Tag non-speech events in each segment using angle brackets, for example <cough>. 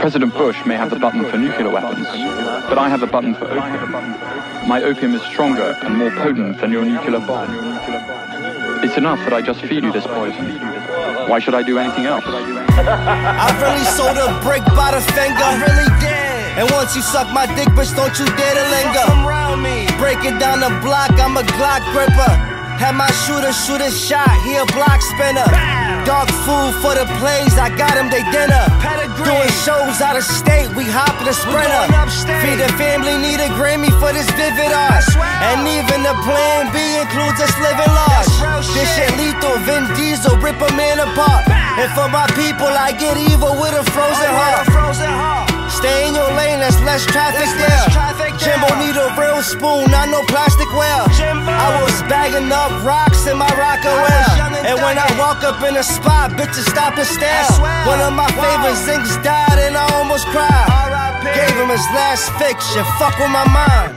President Bush may have the button for nuclear weapons, but I have the button for opium. My opium is stronger and more potent than your nuclear bomb. It's enough that I just feed you this poison. Why should I do anything else? <laughs> I really sold a brick by the finger. I really did. And once you suck my dick, bitch, don't you dare to linger. Come around me. Breaking down the block, I'm a Glock gripper. Had my shooter shoot a shot, he a block spinner. Dog food for the plays, I got him they dinner. Doing shows out of state, we hop in a sprinter. Feed the family, need a Grammy for this vivid art. And even the plan B includes us living large. This shit lethal, Vin Diesel, rip a man apart. And for my people, I get evil with a frozen heart. Stay in your lane, there's less traffic there. Jimbo need a real spoon, not no plasticware. I was bagging up rocks in my Rocawear. And when I walk up in a spot, bitches stop and stare. One of my favorite zincs died and I almost cried. Gave him his last fix, you fuck with my mind.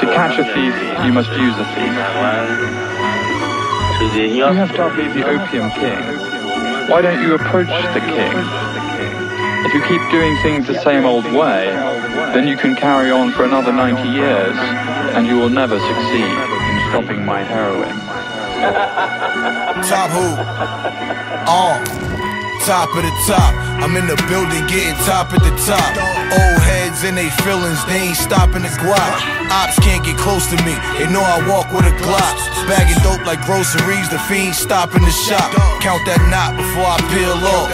To catch a thief, you must use a thief. You have to be the opium king. Why don't you approach the king? If you keep doing things the same old way, then you can carry on for another 90 years, and you will never succeed in stopping my heroin. Top who? On. Top of the top. I'm in the building getting top at the top. Old heads and they feelings, they ain't stopping the guap. Ops can't get close to me, they know I walk with a Glock. Bagging dope like groceries, the fiends stopping the shop. Count that knot before I peel off.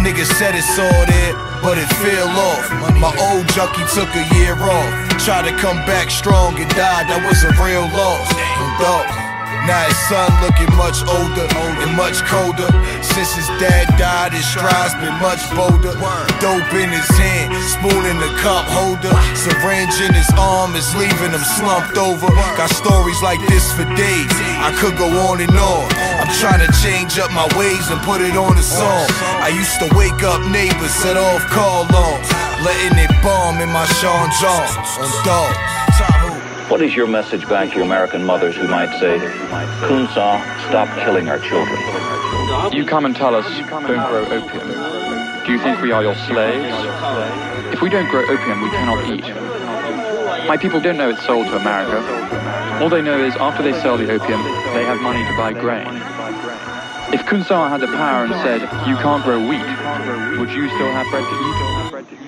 Niggas said it's all there, but it fell off. My old junkie took a year off. Tried to come back strong and died, that was a real loss. Dog. Now his son looking much older and much colder. Since his dad died, his strides been much bolder. Dope in his hand, spoon in the cup holder. Syringe in his arm is leaving him slumped over. Got stories like this for days. I could go on and on. I'm trying to change up my ways and put it on a song. I used to wake up neighbors, set off call alarms, letting it bomb in my Sean John on dogs. What is your message back to American mothers who might say, Khun Sa, stop killing our children? You come and tell us, don't grow opium. Do you think we are your slaves? If we don't grow opium, we cannot eat. My people don't know it's sold to America. All they know is after they sell the opium, they have money to buy grain. If Khun Sa had the power and said, you can't grow wheat, would you still have bread to eat?